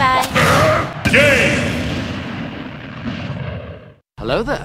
bye. Game! Hello there.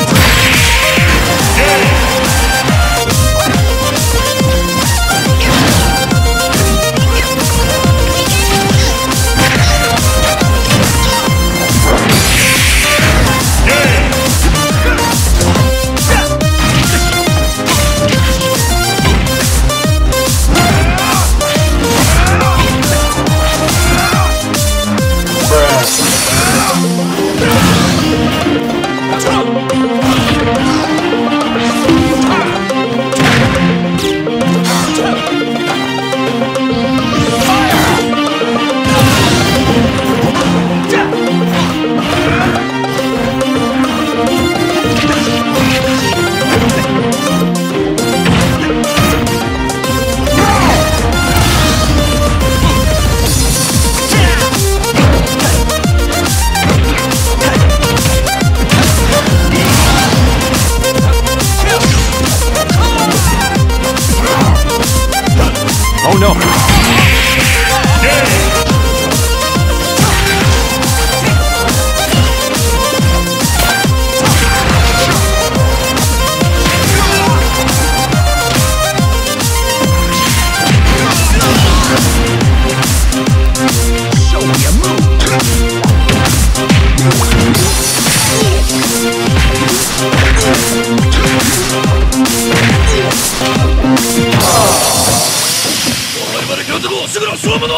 自古英雄出少年。